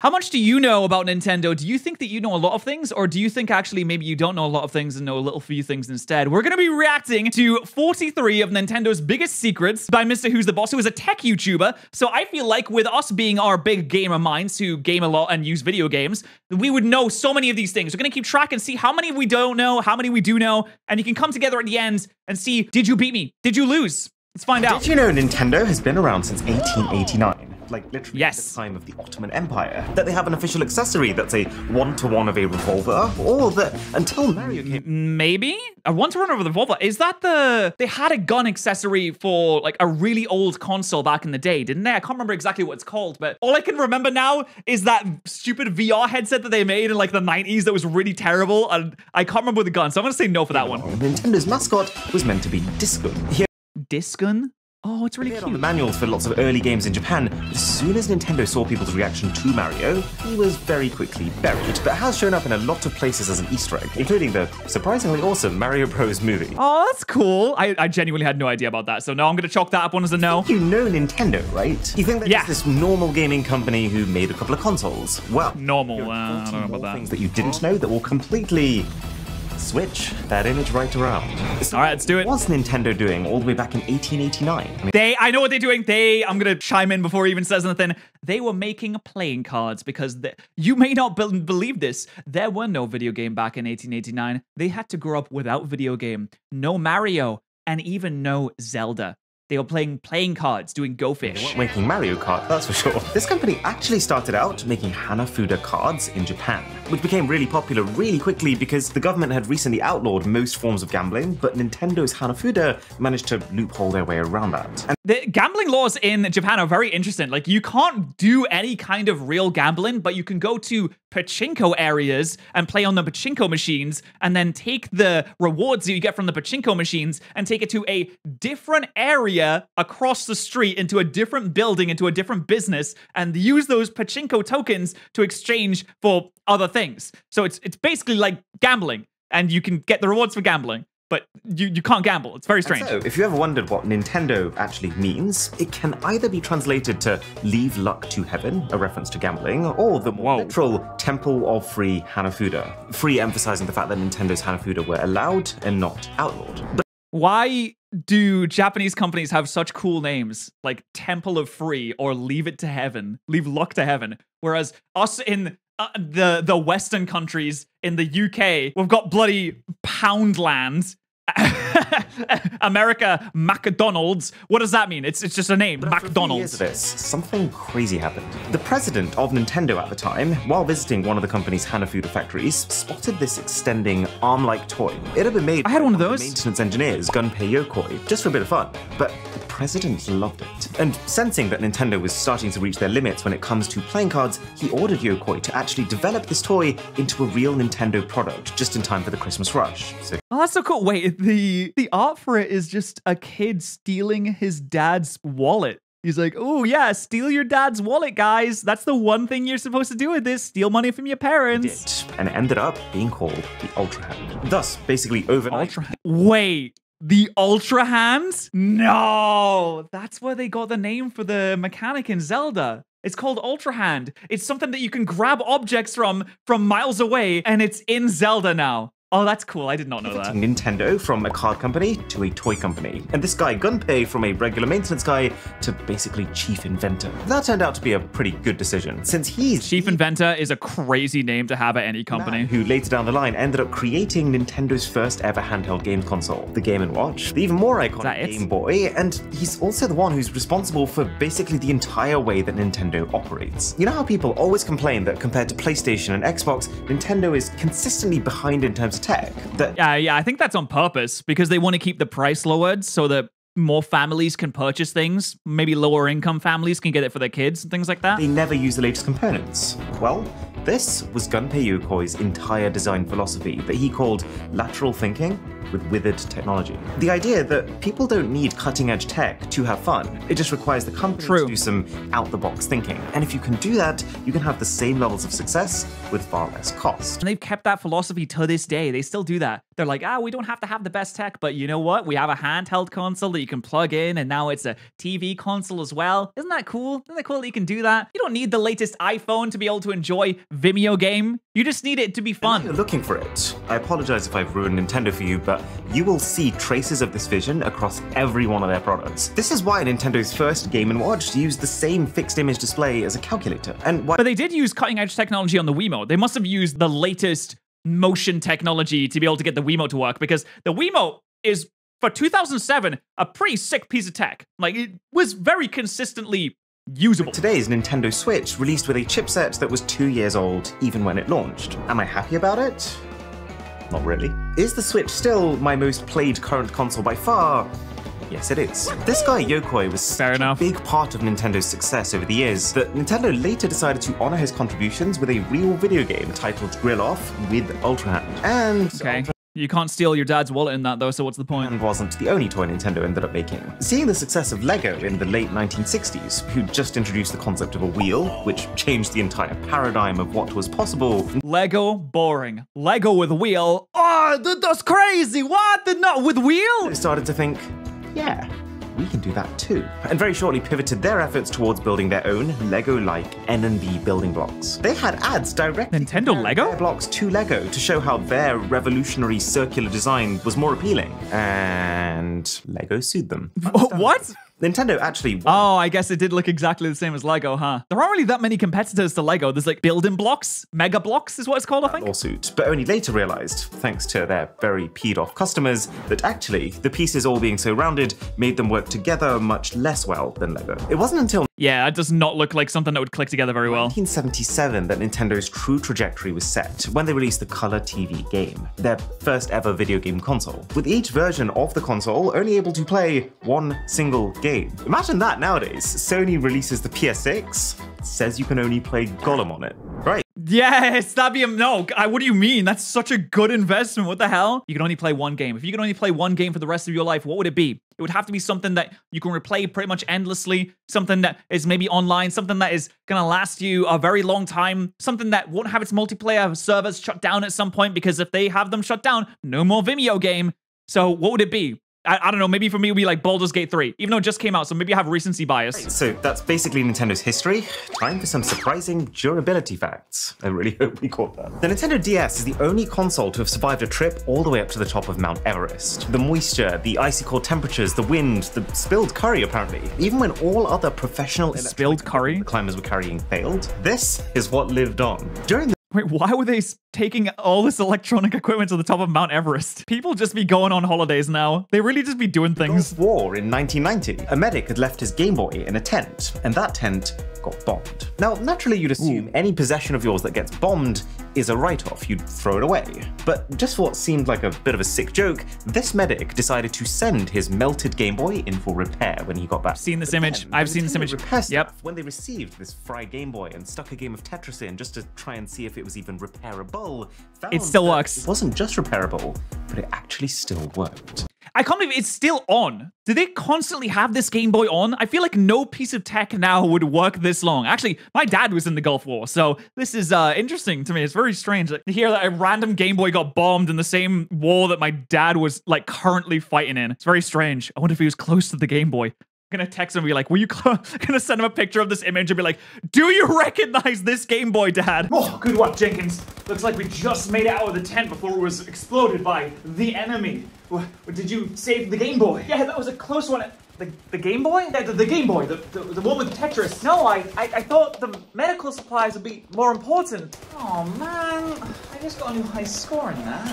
How much do you know about Nintendo? Do you think that you know a lot of things, or do you think actually maybe you don't know a lot of things and know a little few things instead? We're going to be reacting to 43 of Nintendo's biggest secrets by Mr. Who's the Boss, who is a tech YouTuber. So I feel like with us being our big gamer minds who game a lot and use video games, we would know so many of these things. We're going to keep track and see how many we don't know, how many we do know, and you can come together at the end and see, did you beat me? Did you lose? Let's find out. Did you know Nintendo has been around since 1889? Like literally Yes. the time of the Ottoman Empire. That they have an official accessory that's a one-to-one of a revolver, or that until Mario came Maybe I want to run over the revolver. Is that the they had a gun accessory for like a really old console back in the day, didn't they? I can't remember exactly what it's called, but all I can remember now is that stupid VR headset that they made in like the 90s that was really terrible, and I can't remember the gun, so I'm gonna say no for that one. Nintendo's mascot was meant to be Disco. He Discun? Oh, it's really on the cute. manuals for lots of early games in Japan, but as soon as Nintendo saw people's reaction to Mario, he was very quickly buried, but has shown up in a lot of places as an Easter egg, including the surprisingly awesome Mario Bros. movie. Oh, that's cool. I, I genuinely had no idea about that, so now I'm gonna chalk that up one as a no. You know Nintendo, right? You think they're Yeah. this normal gaming company who made a couple of consoles? Well, Normal, uh, I don't know about that. Things that you didn't know that will completely switch that image right around. So All right, let's do it. What's Nintendo doing all the way back in 1889? I mean, They, I know what they're doing. They, I'm gonna chime in before he even says anything. They were making playing cards because the, you may not be- believe this. There were no video game back in 1889. They had to grow up without video game, no Mario, and even no Zelda. They were playing playing cards, doing Go They Fish. weren't making Mario Kart, that's for sure. This company actually started out making Hanafuda cards in Japan, which became really popular really quickly because the government had recently outlawed most forms of gambling, but Nintendo's Hanafuda managed to loophole their way around that. And The gambling laws in Japan are very interesting. Like you can't do any kind of real gambling, but you can go to pachinko areas and play on the pachinko machines and then take the rewards that you get from the pachinko machines and take it to a different area across the street into a different building into a different business and use those pachinko tokens to exchange for other things. So it's it's basically like gambling and you can get the rewards for gambling, but you you can't gamble. It's very strange. So, if you ever wondered what Nintendo actually means, it can either be translated to leave luck to heaven, a reference to gambling, or the more Whoa. literal Temple of Free Hanafuda, free emphasizing the fact that Nintendo's Hanafuda were allowed and not outlawed. But Why do Japanese companies have such cool names like Temple of Free or Leave It to Heaven, Leave Luck to Heaven? Whereas us in uh, the the Western countries in the UK, we've got bloody Poundland. America, McDonald's. What does that mean? It's it's just a name, After a few years McDonald's. this, something crazy happened. The president of Nintendo at the time, while visiting one of the company's Hanafuda factories, spotted this extending arm-like toy. It had been made I had one of those. maintenance engineers, Gunpei Yokoi, just for a bit of fun. But president loved it. And sensing that Nintendo was starting to reach their limits when it comes to playing cards, he ordered Yokoi to actually develop this toy into a real Nintendo product, just in time for the Christmas rush. So Oh, that's so cool. Wait, the the art for it is just a kid stealing his dad's wallet. He's like, "Oh yeah, steal your dad's wallet, guys. That's the one thing you're supposed to do with this: steal money from your parents." did, and it ended up being called the Ultra Hand. Thus, basically overnight, Ultra. Wait, the Ultra Hands? No, that's where they got the name for the mechanic in Zelda. It's called Ultra Hand. It's something that you can grab objects from from miles away, and it's in Zelda now. Oh, that's cool. I did not know that. Nintendo from a card company to a toy company, and this guy Gunpei from a regular maintenance guy to basically chief inventor. That turned out to be a pretty good decision, since he's Chief Inventor is a crazy name to have at any company. who later down the line ended up creating Nintendo's first ever handheld game console, the Game & Watch, the even more iconic? Game Boy, and he's also the one who's responsible for basically the entire way that Nintendo operates. You know how people always complain that compared to PlayStation and Xbox, Nintendo is consistently behind in terms of tech? That Yeah, yeah, I think that's on purpose because they want to keep the price lowered so that more families can purchase things. Maybe lower income families can get it for their kids and things like that. they never use the latest components. Well, This was Gunpei Yokoi's entire design philosophy that he called lateral thinking with withered technology. The idea that people don't need cutting edge tech to have fun. It just requires the company True. to do some out the box thinking. And if you can do that, you can have the same levels of success with far less cost. And they've kept that philosophy to this day. They still do that. They're like, ah, we don't have to have the best tech, but you know what? We have a handheld console that you can plug in, and now it's a TV console as well. Isn't that cool? Isn't that cool that you can do that? You don't need the latest iPhone to be able to enjoy Vimeo game. You just need it to be fun. you're looking for it, I apologize if I've ruined Nintendo for you, but you will see traces of this vision across every one of their products. This is why Nintendo's first Game & Watch used the same fixed image display as a calculator, and why But they did use cutting edge technology on the Wiimote. They must have used the latest motion technology to be able to get the Wiimote to work because the Wiimote is for 2007 a pretty sick piece of tech. Like it was very consistently usable. Today's Nintendo Switch released with a chipset that was two years old even when it launched. Am I happy about it? Not really. Is the Switch still my most played current console by far? Yes, it is. This guy Yokoi was Fair such enough. a big part of Nintendo's success over the years that Nintendo later decided to honor his contributions with a real video game titled Grill Off with Ultra Hand. And Okay. You can't steal your dad's wallet in that though, so what's the point? and wasn't the only toy Nintendo ended up making. Seeing the success of Lego in the late 1960s, who just introduced the concept of a wheel, which changed the entire paradigm of what was possible, Lego boring. Lego with wheel. Oh, that's crazy. What? The not with wheel? they started to think, yeah, we can do that too. And very shortly pivoted their efforts towards building their own Lego-like N&B building blocks. They had ads directly Nintendo Lego? blocks to Lego to show how their revolutionary circular design was more appealing. And Lego sued them. what? Nintendo actually won Oh, I guess it did look exactly the same as Lego, huh? There aren't really that many competitors to Lego. There's like building blocks, Mega Bloks is what it's called, I think. lawsuit, but only later realized, thanks to their very peed off customers, that actually the pieces all being so rounded made them work together much less well than Lego. It wasn't until Yeah, it does not look like something that would click together very well. 1977 that Nintendo's true trajectory was set when they released the Color TV game, their first ever video game console. With each version of the console only able to play one single game. Imagine that nowadays. Sony releases the PS6, says you can only play Gollum on it. Right. Yes, that'd be a no. I, what do you mean? That's such a good investment. What the hell? You can only play one game. If you can only play one game for the rest of your life, what would it be? It would have to be something that you can replay pretty much endlessly, something that is maybe online, something that is gonna last you a very long time, something that won't have its multiplayer servers shut down at some point because if they have them shut down, no more Vimeo game. So what would it be? I, I don't know. Maybe for me, it would be like Baldur's Gate 3, even though it just came out. So maybe I have recency bias. So that's basically Nintendo's history. Time for some surprising durability facts. I really hope we caught that. The Nintendo DS is the only console to have survived a trip all the way up to the top of Mount Everest. The moisture, the icy cold temperatures, the wind, the spilled curry apparently. Even when all other professional Spilled curry? the climbers were carrying failed, this is what lived on. During why were they taking all this electronic equipment to the top of Mount Everest? People just be going on holidays now. They really just be doing things. Gulf War in 1990, a medic had left his Game Boy in a tent, and that tent got bombed. Now, naturally, you'd assume any possession of yours that gets bombed is a write off, you'd throw it away. But just for what seemed like a bit of a sick joke, this medic decided to send his melted Game Boy in for repair when he got back. Seen this But image. then, I've seen this image. repair Yep. When they received this fried Game Boy and stuck a game of Tetris in just to try and see if it was even repairable, It still works. It wasn't just repairable, but it actually still worked. I can't believe it's still on. Do they constantly have this Game Boy on? I feel like no piece of tech now would work this long. Actually, my dad was in the Gulf War, so this is uh, interesting to me. It's very strange to hear that a random Game Boy got bombed in the same war that my dad was like currently fighting in. It's very strange. I wonder if he was close to the Game Boy. I'm gonna text him and be like, "Were you clo-? gonna send him a picture of this image and be like, "Do you recognize this Game Boy, Dad?" Oh, good work, Jenkins. Looks like we just made it out of the tent before it was exploded by the enemy. Wh- Did you save the Game Boy? Yeah, that was a close one. The, the Game Boy? Yeah, the, the Game Boy, the, the, the one with Tetris. No, I, I I thought the medical supplies would be more important. Oh man, I just got a new high score in that.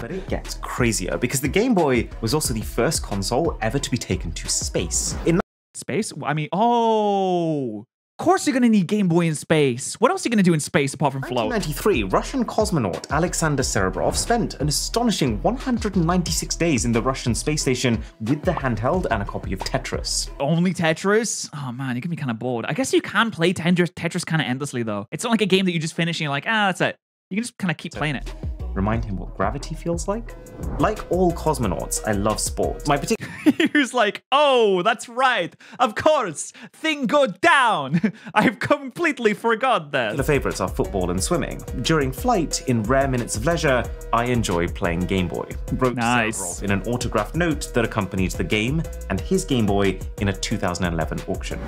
But it gets crazier because the Game Boy was also the first console ever to be taken to space. In Space? I mean, oh, Of course you're gonna need Game Boy in space. What else are you gonna do in space apart from float? 1993, Russian cosmonaut Alexander Serebrov spent an astonishing 196 days in the Russian space station with the handheld and a copy of Tetris. Only Tetris? Oh man, you can be kind of bored. I guess you can play Tetris, Tetris kind of endlessly though. It's not like a game that you just finish and you're like, ah, that's it. You can just kind of keep playing it. Remind him what gravity feels like? Like all cosmonauts, I love sport. My particular he was like, oh, that's right. Of course. Thing go down. I've completely forgot that. The favorites are football and swimming. During flight, in rare minutes of leisure, I enjoy playing Game Boy. Wrote Nice. In an autographed note that accompanied the game and his Game Boy in a 2011 auction.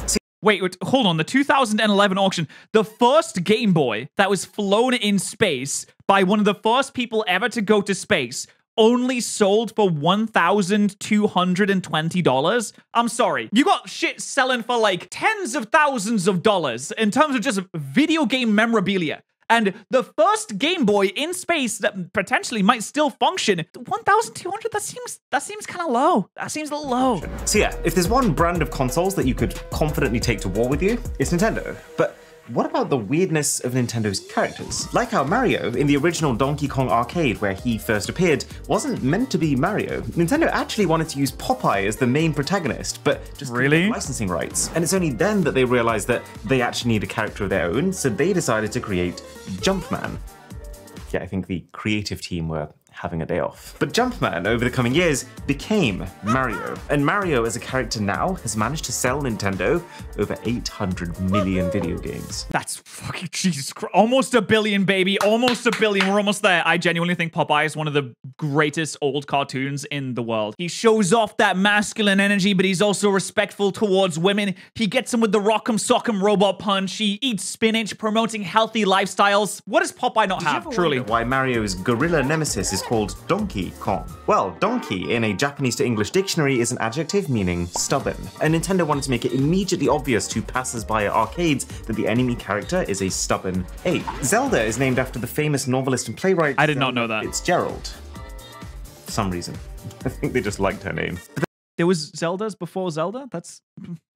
Wait, wait, hold on. The 2011 auction, the first Game Boy that was flown in space by one of the first people ever to go to space only sold for $1,220. I'm sorry. You got shit selling for like tens of thousands of dollars in terms of just video game memorabilia. And the first Game Boy in space that potentially might still function, 1,200, that seems that seems kind of low. That seems a little low. so yeah, if there's one brand of consoles that you could confidently take to war with you, it's Nintendo. But what about the weirdness of Nintendo's characters? Like how Mario, in the original Donkey Kong arcade where he first appeared, wasn't meant to be Mario. Nintendo actually wanted to use Popeye as the main protagonist, but just Really? licensing rights. And it's only then that they realized that they actually need a character of their own, so they decided to create Jumpman. Yeah, I think the creative team were having a day off. But Jumpman, over the coming years, became Mario. And Mario, as a character now, has managed to sell Nintendo over 800 million video games. That's fucking Jesus Christ. Almost a billion, baby. Almost a billion. We're almost there. I genuinely think Popeye is one of the greatest old cartoons in the world. He shows off that masculine energy, but he's also respectful towards women. He gets them with the rock'em sock'em robot punch. He eats spinach, promoting healthy lifestyles. What does Popeye not Did have, truly? why Mario's gorilla nemesis is called Donkey Kong? Well, donkey in a Japanese to English dictionary is an adjective meaning stubborn. And Nintendo wanted to make it immediately obvious to passers-by at arcades that the enemy character is a stubborn ape. Zelda is named after the famous novelist and playwright I did not know that. Fitzgerald. For some reason. I think they just liked her name. There was Zeldas before Zelda? That's.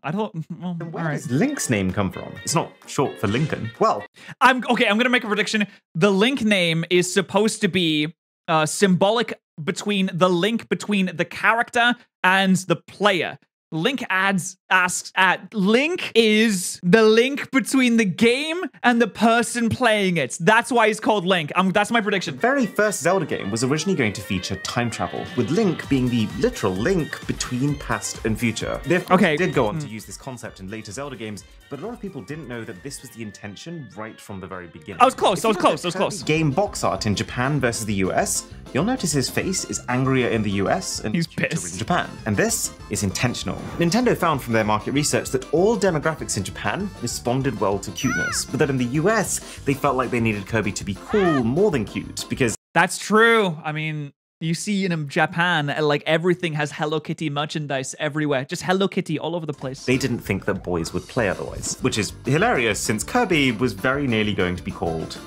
I don't. Well, Where right. does Link's name come from? It's not short for Lincoln. Well, I'm okay. I'm gonna make a prediction. The link name is supposed to be uh, symbolic between the link between the character and the player. Link adds asks at Link is the link between the game and the person playing it. That's why it's called Link. Um, that's my prediction. very first Zelda game was originally going to feature time travel, with Link being the literal link between past and future. They Okay. did go on to use this concept in later Zelda games, but a lot of people didn't know that this was the intention right from the very beginning. I was close, I was close, I was close. Game box art in Japan versus the US, you'll notice his face is angrier in the US and He's pissed. in Japan. And this is intentional. Nintendo found from their market research that all demographics in Japan responded well to cuteness, but that in the US, they felt like they needed Kirby to be cool more than cute, because That's true. I mean, you see in Japan, uh, like everything has Hello Kitty merchandise everywhere. Just Hello Kitty all over the place. they didn't think that boys would play otherwise, which is hilarious since Kirby was very nearly going to be called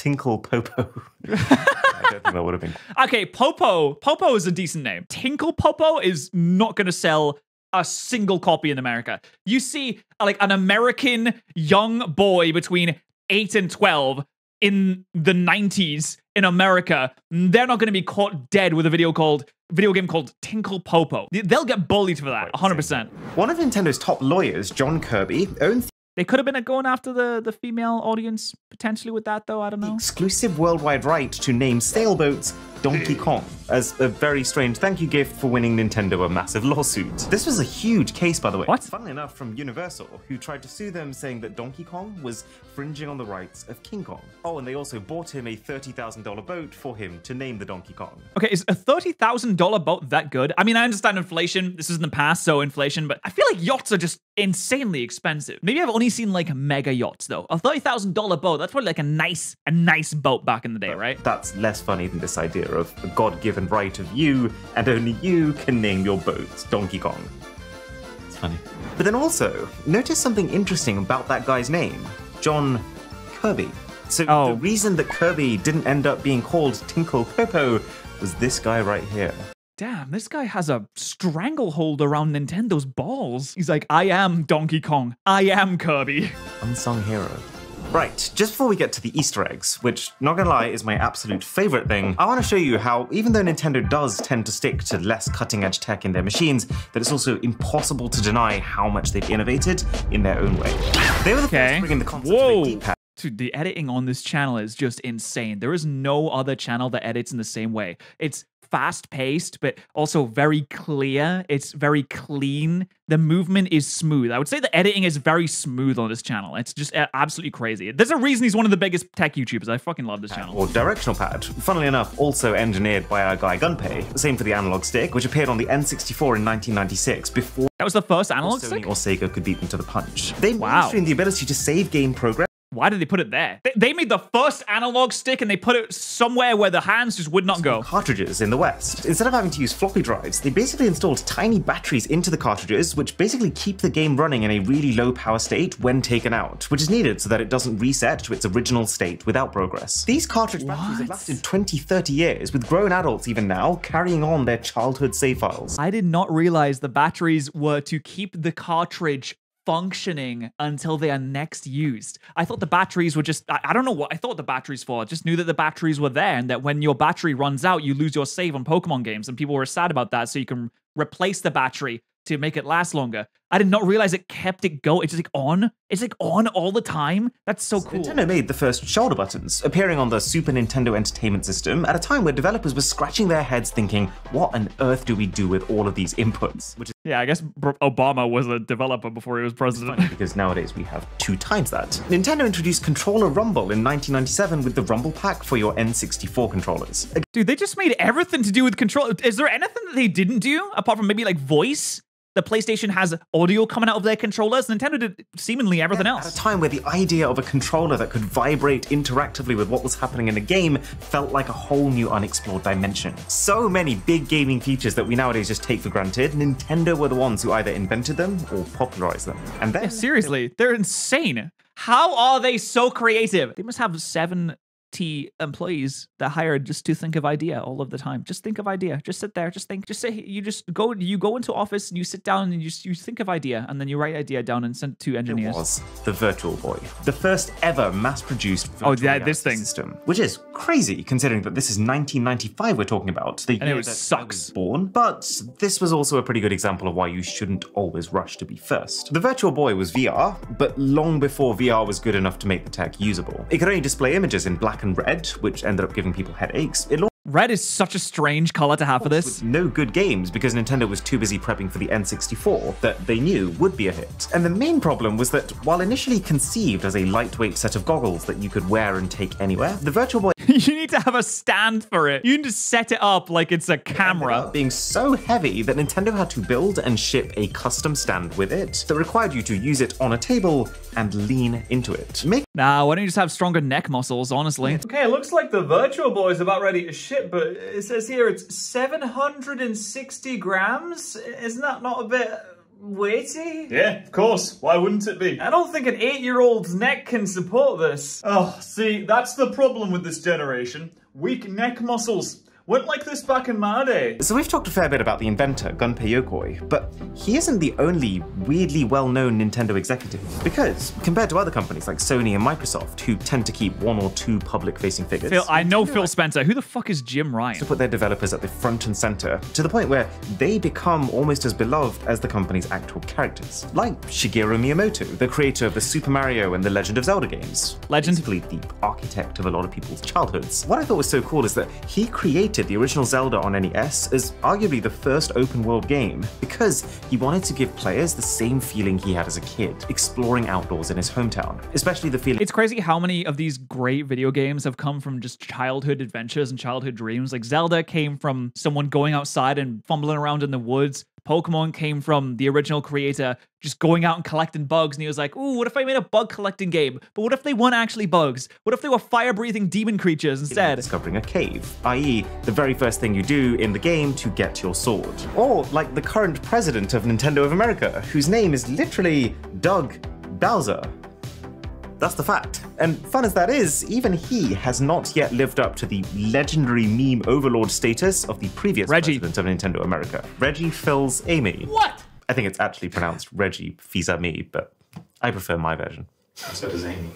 Tinkle Popo. I don't think that would have been. Okay, Popo. Popo is a decent name. Tinkle Popo is not going to sell a single copy in America. You see, like an American young boy between 8 and 12 in the 90s in America, they're not going to be caught dead with a video called video game called Tinkle Popo. They'll get bullied for that, 100%. One of Nintendo's top lawyers, John Kirby, owned They could have been a going after the, the female audience potentially with that, though. I don't the know. exclusive worldwide right to name sailboats Donkey Kong as a very strange thank you gift for winning Nintendo a massive lawsuit. This was a huge case, by the way. What? Funnily enough, from Universal, who tried to sue them saying that Donkey Kong was fringing on the rights of King Kong. Oh, and they also bought him a $30,000 boat for him to name the Donkey Kong. Okay, is a thirty thousand dollar boat that good? I mean, I understand inflation. This is in the past, so inflation. But I feel like yachts are just insanely expensive. Maybe I've only seen like mega yachts though. A thirty thousand dollar boat. That's probably like a nice, a nice boat back in the day, right? That's less funny than this idea of a God given right of you, and only you can name your boat Donkey Kong. It's funny. But then also, notice something interesting about that guy's name John Kirby. So Oh. the reason that Kirby didn't end up being called Tinkle Popo was this guy right here. Damn, this guy has a stranglehold around Nintendo's balls. He's like, I am Donkey Kong. I am Kirby. Unsung hero. Right, just before we get to the Easter eggs, which, not gonna lie, is my absolute favorite thing, I wanna show you how, even though Nintendo does tend to stick to less cutting edge tech in their machines, that it's also impossible to deny how much they've innovated in their own way. They were the Okay. first to bring in the concept Whoa. of a D-pad Dude, the editing on this channel is just insane. There is no other channel that edits in the same way. It's fast paced, but also very clear. It's very clean. The movement is smooth. I would say the editing is very smooth on this channel. It's just uh, absolutely crazy. There's a reason he's one of the biggest tech YouTubers. I fucking love this channel. or directional pad. Funnily enough, also engineered by our guy Gunpei. Same for the analog stick, which appeared on the N64 in 1996 before That was the first analog Sony stick? or Sega could beat them to the punch. They Wow. mainstreamed the ability to save game progress Why did they put it there? They, they made the first analog stick and they put it somewhere where the hands just would not go. cartridges in the West. Instead of having to use floppy drives, they basically installed tiny batteries into the cartridges, which basically keep the game running in a really low power state when taken out, which is needed so that it doesn't reset to its original state without progress. These cartridge batteries have lasted 20, 30 years, with grown adults even now carrying on their childhood save files. I did not realize the batteries were to keep the cartridge functioning until they are next used. I thought the batteries were just, I, I don't know what I thought the batteries for. I just knew that the batteries were there and that when your battery runs out, you lose your save on Pokemon games. And people were sad about that. So you can replace the battery to make it last longer. I did not realize it kept it going. It's just like on. It's like on all the time. That's so cool. Nintendo made the first shoulder buttons, appearing on the Super Nintendo Entertainment System at a time where developers were scratching their heads thinking, what on earth do we do with all of these inputs? Which is Yeah, I guess Obama was a developer before he was president. because nowadays we have two times that. Nintendo introduced Controller Rumble in 1997 with the Rumble Pack for your N64 controllers. Dude, they just made everything to do with control. Is there anything that they didn't do apart from maybe like voice? The PlayStation has audio coming out of their controllers. Nintendo did seemingly everything else. At a time where the idea of a controller that could vibrate interactively with what was happening in a game felt like a whole new unexplored dimension. So many big gaming features that we nowadays just take for granted, Nintendo were the ones who either invented them or popularized them. And then Seriously, they're insane. How are they so creative? They must have 70 employees that hired just to think of idea all of the time. Just think of idea. Just sit there. Just think. Just say you just go. You go into office and you sit down and you just you think of idea and then you write idea down and send it to It was the Virtual Boy, the first ever mass-produced virtual Oh, yeah, this thing. system, which is crazy considering that this is 1995 we're talking about, the And it year was that I sucks. was born. But this was also a pretty good example of why you shouldn't always rush to be first. The Virtual Boy was VR, but long before VR was good enough to make the tech usable. It could only display images in black and red, which ended up giving people headaches. It Red is such a strange color to have for this. no good games because Nintendo was too busy prepping for the N64 that they knew would be a hit. And the main problem was that while initially conceived as a lightweight set of goggles that you could wear and take anywhere, the Virtual Boy you need to have a stand for it. You need to set it up like it's a camera. up being so heavy that Nintendo had to build and ship a custom stand with it that required you to use it on a table and lean into it. Make Nah, why don't you just have stronger neck muscles, honestly? Okay, it looks like the Virtual Boy is about ready to ship, but it says here it's 760 grams. Isn't that not a bit weighty? Yeah, of course. Why wouldn't it be? I don't think an eight-year-old's neck can support this. Oh, see, that's the problem with this generation. Weak neck muscles. Went like this back in my day. So we've talked a fair bit about the inventor, Gunpei Yokoi, but he isn't the only weirdly well-known Nintendo executive. Because, compared to other companies like Sony and Microsoft, who tend to keep one or two public-facing figures, Phil, I know Phil Spencer. Who the fuck is Jim Ryan? to put their developers at the front and center, to the point where they become almost as beloved as the company's actual characters. Like Shigeru Miyamoto, the creator of the Super Mario and the Legend of Zelda games. Legend. Basically the architect of a lot of people's childhoods. What I thought was so cool is that he created the original Zelda on NES as arguably the first open world game because he wanted to give players the same feeling he had as a kid, exploring outdoors in his hometown, especially the feeling It's crazy how many of these great video games have come from just childhood adventures and childhood dreams. Like Zelda came from someone going outside and fumbling around in the woods. Pokemon came from the original creator just going out and collecting bugs. And he was like, Ooh, what if I made a bug collecting game? But what if they weren't actually bugs? What if they were fire breathing demon creatures instead? discovering a cave, i.e., the very first thing you do in the game to get your sword. Or like the current president of Nintendo of America, whose name is literally Doug Bowser. That's the fact. And fun as that is, even he has not yet lived up to the legendary meme overlord status of the previous Reggie. president of Nintendo America, Reggie Fils Amy. What? I think it's actually pronounced Reggie Fils-Aimé, but I prefer my version. So does Amy.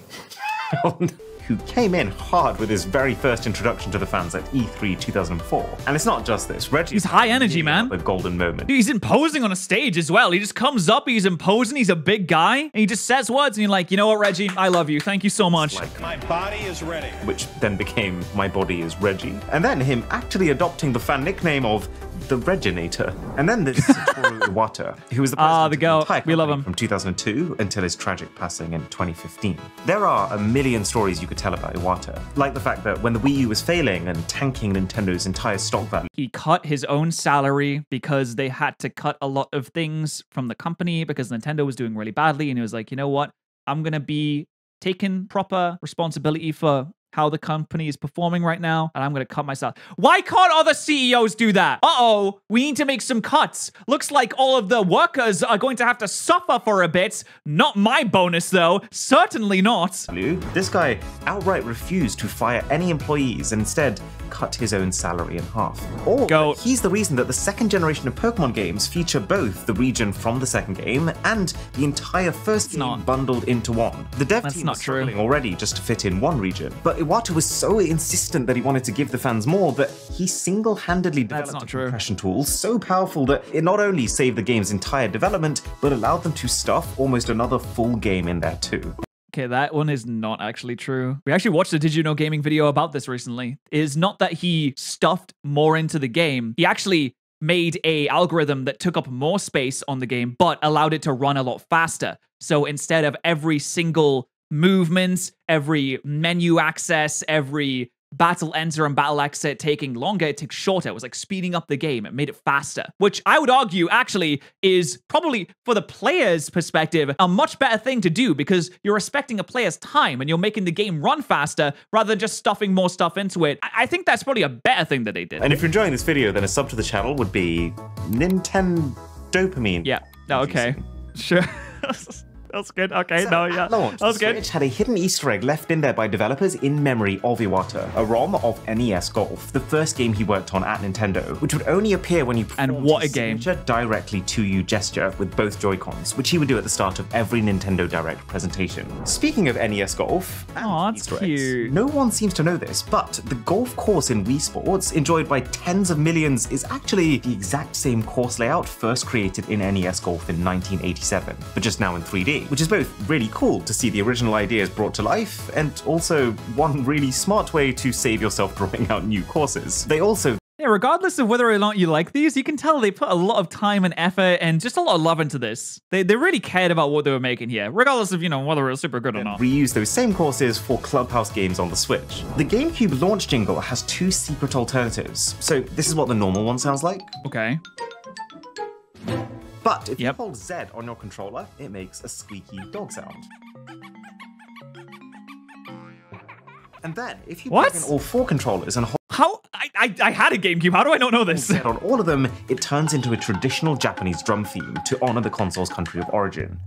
who came in hard with his very first introduction to the fans at E E3 2004. And it's not just this. Reggie He's high energy, man. A golden moment. He's imposing on a stage as well. He just comes up, he's imposing, he's a big guy, and he just says words, and you're like, you know what, Reggie, I love you. Thank you so much. Like, My body is ready. which then became My Body is Reggie. And then him actually adopting the fan nickname of the Reginator. And then there's Satoru Iwata, who was the president Ah, the of the entire We love him. from 2002 until his tragic passing in 2015. There are a million stories you could tell about Iwata, like the fact that when the Wii U was failing and tanking Nintendo's entire stock value, he cut his own salary because they had to cut a lot of things from the company because Nintendo was doing really badly. And he was like, you know what? I'm going to be taking proper responsibility for how the company is performing right now, and I'm going to cut myself. Why can't other CEOs do that? Uh oh, we need to make some cuts. Looks like all of the workers are going to have to suffer for a bit. Not my bonus, though. Certainly not. this guy outright refused to fire any employees instead cut his own salary in half. Oh, or Goat. he's the reason that the second generation of Pokemon games feature both the region from the second game and the entire first game not. bundled into one. The dev That's team not was true. struggling already just to fit in one region, but Iwata was so insistent that he wanted to give the fans more that he single-handedly developed a compression tool so powerful that it not only saved the game's entire development, but allowed them to stuff almost another full game in there too. Okay, that one is not actually true. We actually watched a Did You Know Gaming video about this recently. It is not that he stuffed more into the game. He actually made a algorithm that took up more space on the game, but allowed it to run a lot faster. So instead of every single movement, every menu access, every battle enter and battle exit taking longer, it takes shorter. It was like speeding up the game. It made it faster, which I would argue actually is probably for the player's perspective a much better thing to do because you're respecting a player's time and you're making the game run faster rather than just stuffing more stuff into it. I I think that's probably a better thing that they did. And if you're enjoying this video, then a sub to the channel would be Nintendo Dopamine. yeah. No, okay. Sure. That's good. Okay, no, yeah. Launch, That was the good. Switch had a hidden Easter egg left in there by developers in memory of Iwata, a ROM of NES Golf, the first game he worked on at Nintendo, which would only appear when you And what a game. directly to you gesture with both Joy-Cons, which he would do at the start of every Nintendo Direct presentation. Speaking of NES Golf, Aw, that's Easter eggs, cute. no one seems to know this, but the golf course in Wii Sports, enjoyed by tens of millions, is actually the exact same course layout first created in NES Golf in 1987, but just now in 3D, which is both really cool to see the original ideas brought to life, and also one really smart way to save yourself drawing out new courses. They also Yeah, regardless of whether or not you like these, you can tell they put a lot of time and effort and just a lot of love into this. They, they really cared about what they were making here, regardless of, you know, whether it was super good or not. reuse those same courses for Clubhouse games on the Switch. The GameCube launch jingle has two secret alternatives. So this is what the normal one sounds like. Okay. But if Yep. you hold Z on your controller, it makes a squeaky dog sound. And then, if you What? plug in all four controllers and hold How? I, I, I had a GameCube. How do I not know this? Z on all of them, it turns into a traditional Japanese drum theme to honor the console's country of origin.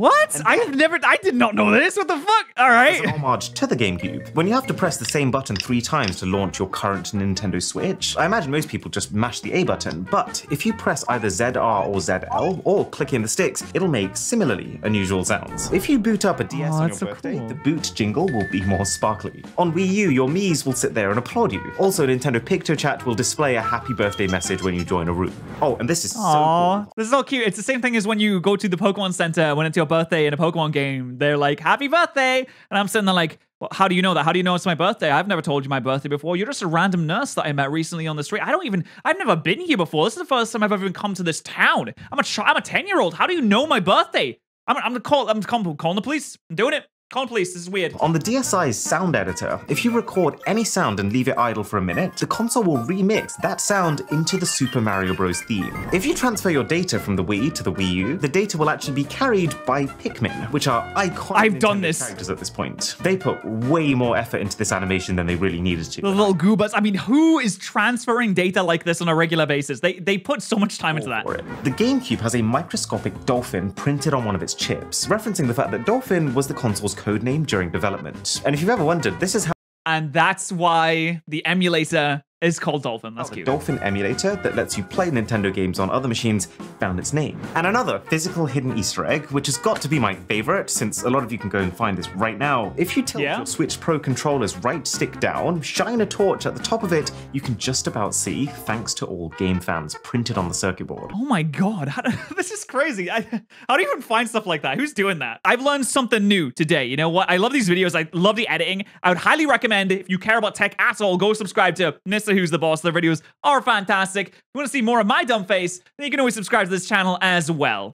What? I have never. I did not know this. What the fuck? All right. As an homage to the GameCube, when you have to press the same button three times to launch your current Nintendo Switch, I imagine most people just mash the A button, but if you press either ZR or ZL, or click in the sticks, it'll make similarly unusual sounds. If you boot up a DS Oh, on your so birthday, cool. the boot jingle will be more sparkly. On Wii U, your Mii's will sit there and applaud you. Also, Nintendo PictoChat will display a happy birthday message when you join a room. Oh, and this is so cool. this is all cute. It's the same thing as when you go to the Pokemon Center when it's your birthday in a Pokemon game. They're like, "Happy birthday," and I'm sitting there like, well, "How do you know that? How do you know it's my birthday? I've never told you my birthday before. You're just a random nurse that I met recently on the street. I don't even. I've never been here before. This is the first time I've ever even come to this town. I'm a. I'm a ten year old. How do you know my birthday? I'm. I'm call. I'm calling the police. I'm doing it. Police. This is weird. On the DSi's sound editor, if you record any sound and leave it idle for a minute, the console will remix that sound into the Super Mario Bros. theme. If you transfer your data from the Wii to the Wii U, the data will actually be carried by Pikmin, which are iconic I've done this. characters at this point. They put way more effort into this animation than they really needed to. The little goobas. I mean, who is transferring data like this on a regular basis? They they put so much time into that. The GameCube has a microscopic dolphin printed on one of its chips, referencing the fact that Dolphin was the console's codename during development. And if you've ever wondered, this is how And that's why the emulator is called Dolphin. That's the cute. Dolphin emulator that lets you play Nintendo games on other machines found its name. And another physical hidden Easter egg, which has got to be my favorite, since a lot of you can go and find this right now. If you tilt Yeah? your Switch Pro controller's right stick down, shine a torch at the top of it, you can just about see, thanks to all game fans printed on the circuit board. Oh my god, how do, this is crazy. I, how do you even find stuff like that? Who's doing that? I've learned something new today. You know what? I love these videos. I love the editing. I would highly recommend if you care about tech at all, go subscribe to Mr. Who's the Boss. Their videos are fantastic. If you want to see more of my dumb face, then you can always subscribe to this channel as well.